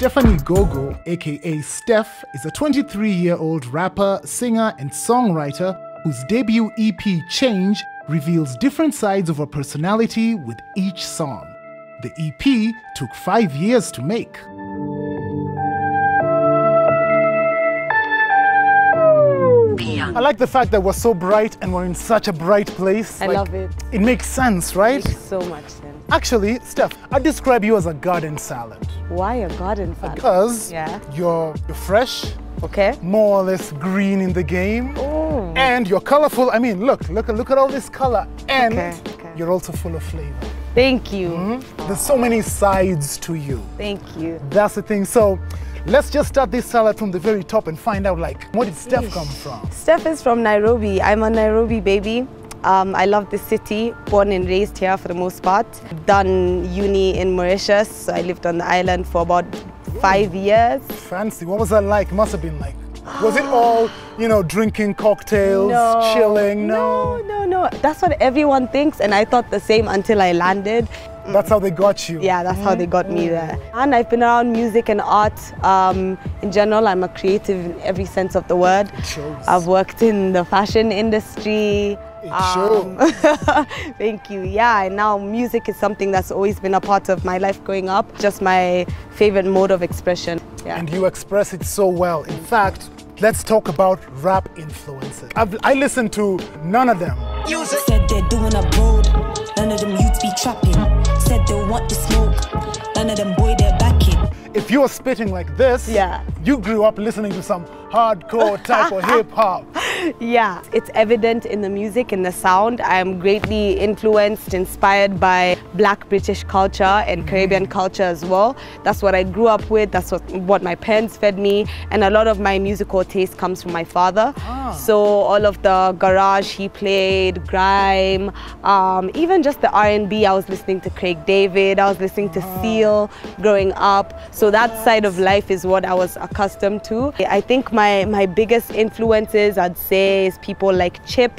Stephanie Gogo, aka Steph, is a 23 year old rapper, singer, and songwriter whose debut EP Change reveals different sides of her personality with each song. The EP took five years to make. I like the fact that we're so bright and we're in such a bright place. I Like, love it. It makes sense, right? Makes so much sense. Actually, Steph, I describe you as a garden salad Why a garden salad? because Yeah. you're, you're fresh, Okay. more or less green in the game, Oh. and you're colorful. I mean, look, look, look at all this color, and Okay, okay. you're also full of flavor. Thank you. Mm-hmm. There's so many sides to you. Thank you. That's the thing. So, let's just start this salad from the very top and find out, like, where did Steph come from? Steph is from Nairobi. I'm a Nairobi baby. Um, I love the city, born and raised here for the most part. Done uni in Mauritius, so I lived on the island for about five years. Fancy. What was that like? Must have been like. Was it all, you know, drinking cocktails, chilling? no, no, no. That's what everyone thinks, and I thought the same until I landed. That's how they got you. Yeah, that's how they got me there. And I've been around music and art. Um, in general, I'm a creative in every sense of the word. I've worked in the fashion industry. It Um, Thank you. Yeah, and now music is something that's always been a part of my life growing up. Just my favorite mode of expression. Yeah. and you express it so well. In fact, let's talk about rap influences. I've, I listen to none of them. You Said they're doing a road, none of them youths be trapping. Said they want the smoke, none of them boy they're backing. If you're spitting like this, Yeah. you grew up listening to some hardcore type of hip hop. Yeah, it's evident in the music and the sound. I'm greatly influenced, inspired by black British culture and Caribbean mm. culture as well. That's what I grew up with, that's what, what my parents fed me, and a lot of my musical taste comes from my father. Ah. So all of the garage he played, grime, um, even just the R&B, I was listening to Craig David, I was listening to ah. Seal growing up. So that side of life is what I was accustomed to. I think my, my biggest influences, I'd say, is people like Chip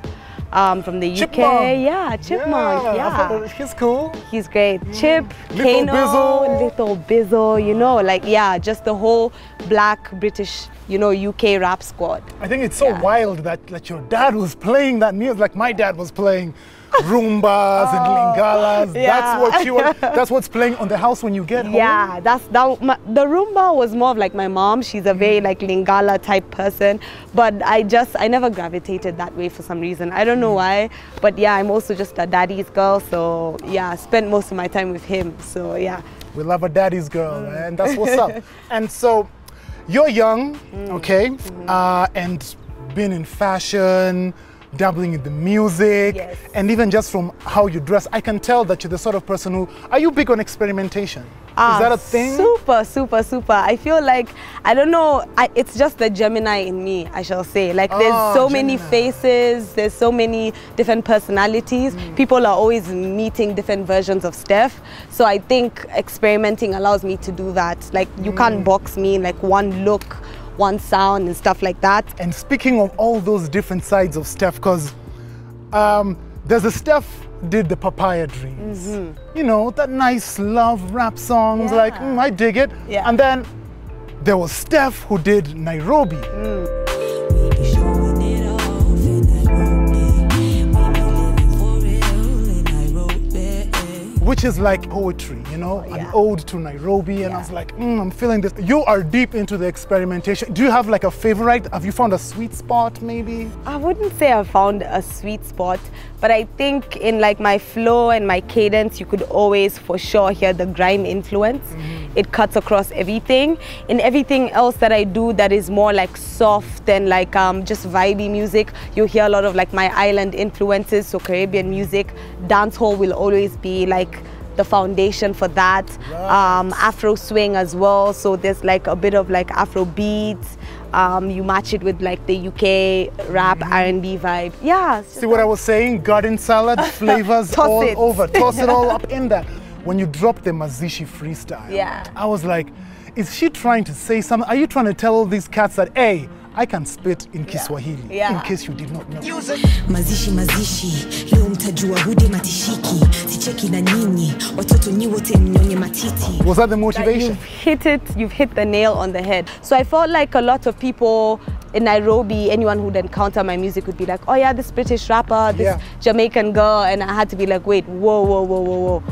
um, from the UK. Yeah, Chipmunk. Yeah. thought He's cool. He's great. Chip, Little Kano, Bizzle. Little Bizzle, you know, like, yeah, just the whole black British, you know, UK rap squad. I think it's so Yeah. wild that, that your dad was playing that music like my dad was playing Rumbas and Lingalas. Oh, yeah. That's what you were, that's what's playing on the house when you get home. Yeah, that's that. My, the rumba was more of like my mom. She's a very like lingala type person, but I just I never gravitated that way for some reason. I don't know why, but yeah, I'm also just a daddy's girl. So yeah, I spent most of my time with him. So yeah, We love a daddy's girl, Mm. man. That's what's up. And so, you're young, Mm. okay, Mm-hmm. uh, and been in fashion, dabbling in the music, Yes. and even just from how you dress, I can tell that you're the sort of person who. Are you big on experimentation? Ah, Is that a thing? Super, super, super. I feel like I don't know. I, it's just the Gemini in me, I shall say. Like there's Ah, so many faces. There's so many different personalities. Mm. People are always meeting different versions of Steph. So I think experimenting allows me to do that. Like you Mm. can't box me in like one look, one sound, and stuff like that. And speaking of all those different sides of Steph, because um, there's a Steph did the Papaya Dreams. You know, that nice love rap songs, like. Yeah. mm, I dig it. Yeah. And then there was Steph who did Nairobi. We which is like poetry, you know, an Yeah. ode to Nairobi. And I was like, mm, I'm feeling this. You are deep into the experimentation. Do you have like a favorite? Have you found a sweet spot maybe? I wouldn't say I found a sweet spot, but I think in like my flow and my cadence, you could always for sure hear the grime influence. It cuts across everything. In everything else that I do that is more like soft and like um, just vibey music, you hear a lot of like my island influences, so Caribbean music. Dancehall will always be like the foundation for that. Um, Afro swing as well, so there's like a bit of like Afro beats. Um, you match it with like the UK rap R&B vibe. Yeah. See what I was saying? Garden salad flavors all it. over. Toss it all up in there. When you drop the Mazishi freestyle, Yeah. I was like, is she trying to say something? Are you trying to tell all these cats that, hey, I can spit in Kiswahili, Yeah. in case you did not know. mazishi mazishi leo mtajua hude matishiki sicheki na nyinyi watoto nyi wote mnyonye matiti Was that the that motivation? you've hit it, you've hit the nail on the head. So I felt like a lot of people in Nairobi, anyone who'd encounter my music would be like, oh yeah, this British rapper, this Yeah. Jamaican girl, and I had to be like, wait, whoa, whoa, whoa, whoa, whoa.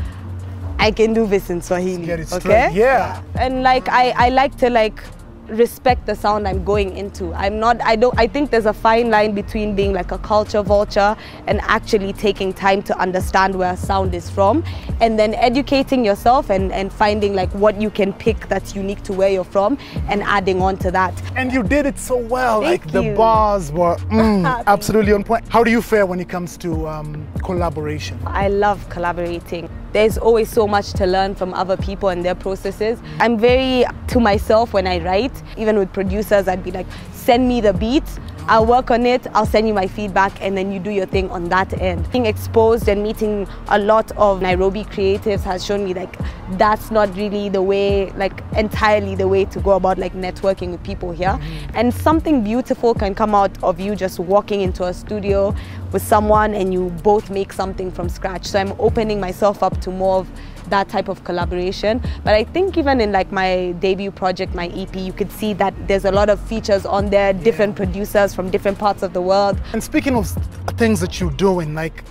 I can do this in Swahili. Get it straight. okay? Yeah. And like I, I like to like respect the sound I'm going into. I'm not I don't I think there's a fine line between being like a culture vulture and actually taking time to understand where a sound is from and then educating yourself and, and finding like what you can pick that's unique to where you're from and adding on to that. And you did it so well. Thank like the bars were mm, absolutely on point. How do you fare when it comes to um, collaboration? I love collaborating. There's always so much to learn from other people and their processes. I'm very to myself when I write. Even with producers, I'd be like, send me the beat, I'll work on it, I'll send you my feedback, and then you do your thing on that end. Being exposed and meeting a lot of Nairobi creatives has shown me like that's not really the way, like entirely the way to go about like networking with people here. Mm-hmm. And something beautiful can come out of you just walking into a studio with someone and you both make something from scratch. So I'm opening myself up to more of that type of collaboration. But I think even in like my debut project, my EP, you could see that there's a lot of features on there, different producers from different parts of the world. And speaking of things that you're doing, like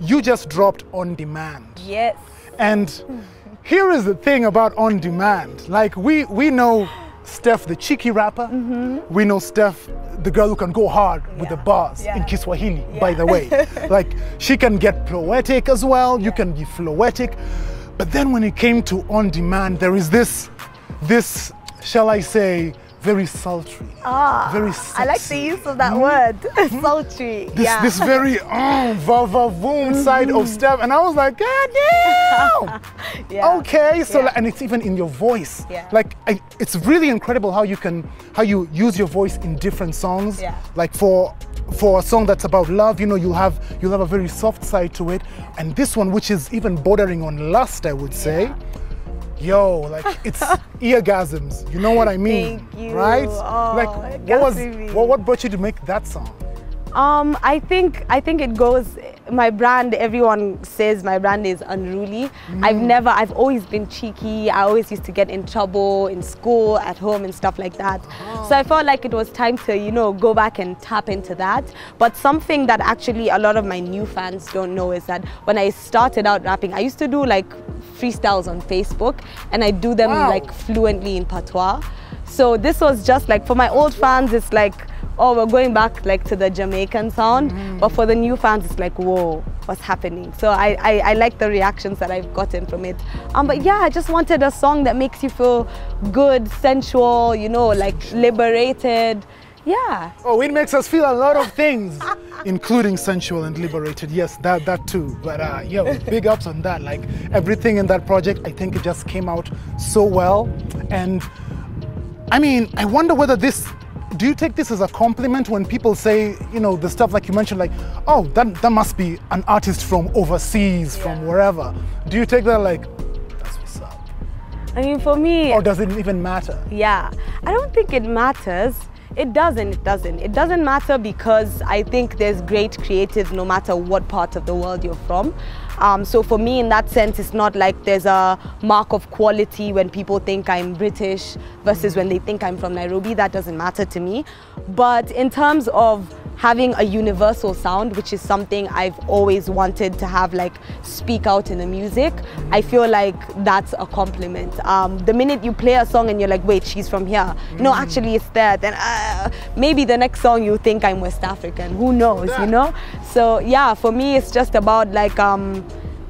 you just dropped on demand. Yes. And here is the thing about on demand. Like we we know Steph the cheeky rapper. Mm-hmm. We know Steph the girl who can go hard with the Yeah. bars in Yeah. Kiswahili, by the way. like she can get poetic as well. You can be floetic. But then when it came to on demand, there is this this shall I say very sultry. Ah, very I like the use of that word, sultry. this yeah. this very um, va va voom side of Steph, and I was like, God damn! Yeah. Okay, so Yeah. like, and it's even in your voice. Yeah. Like I, it's really incredible how you can how you use your voice in different songs. Yeah. Like for for a song that's about love, you know, you'll have you'll have a very soft side to it, and this one, which is even bordering on lust, I would say. Yo, like it's eargasms. You know what I mean, Thank you. right? Oh, like what was me. what, what brought you to make that song? Um, I think I think it goes. My brand, everyone says my brand is unruly. I've never, I've always been cheeky. I always used to get in trouble in school, at home, and stuff like that. So I felt like it was time to, you know, go back and tap into that. But something that actually a lot of my new fans don't know is that when I started out rapping, I used to do like freestyles on Facebook, and I do them Wow. like fluently in patois. So this was just like for my old fans, it's like, oh, we're going back like to the Jamaican sound. But for the new fans, it's like, whoa, what's happening? So I, I, I like the reactions that I've gotten from it. Um, but yeah, I just wanted a song that makes you feel good, sensual, you know, like liberated. Yeah. Oh, it makes us feel a lot of things, including sensual and liberated. Yes, that that too. But uh, yo, big ups on that. Like everything in that project, I think it just came out so well. And I mean, I wonder whether this. Do you take this as a compliment when people say, you know, the stuff like you mentioned, like, oh, that that must be an artist from overseas, from wherever. Do you take that like, that's what's up, I mean, for me, or does it even matter? Yeah, I don't think it matters. It doesn't, it doesn't. It doesn't matter because I think there's great creatives no matter what part of the world you're from. Um, so for me, in that sense, it's not like there's a mark of quality when people think I'm British versus when they think I'm from Nairobi. That doesn't matter to me. But in terms of having a universal sound, which is something I've always wanted to have, like speak out in the music, I feel like that's a compliment. Um, the minute you play a song and you're like, wait, she's from here. No, actually, it's there. Then uh, maybe the next song you think I'm West African. Who knows, you know? So yeah, for me, it's just about like um,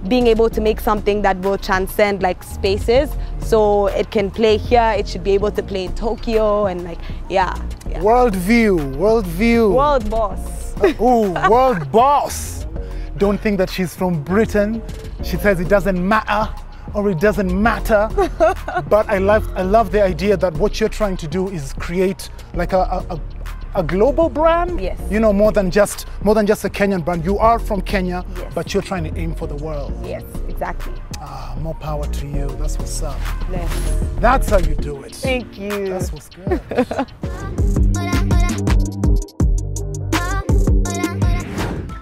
being able to make something that will transcend like spaces. So it can play here. It should be able to play in Tokyo and like yeah, yeah. World view, world view. World boss. Oh, world boss. Don't think that she's from Britain. She says it doesn't matter or it doesn't matter. but I love I love the idea that what you're trying to do is create like a, a, a a global brand. Yes. You know, more than just more than just a Kenyan brand. You are from Kenya, yes. but you're trying to aim for the world. Yes, exactly. Ah, more power to you. That's what's up. Bless. That's how you do it. Thank you. That's what's good.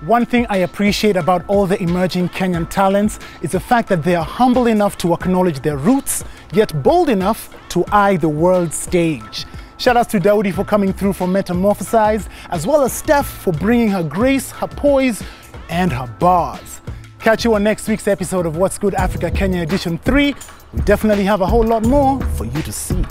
One thing I appreciate about all the emerging Kenyan talents is the fact that they are humble enough to acknowledge their roots, yet bold enough to eye the world stage. Shout outs to Daudi for coming through for Metamorphosized, as well as Steph for bringing her grace, her poise, and her bars. Catch you on next week's episode of What's Good Africa Kenya Edition 3. We definitely have a whole lot more for you to see.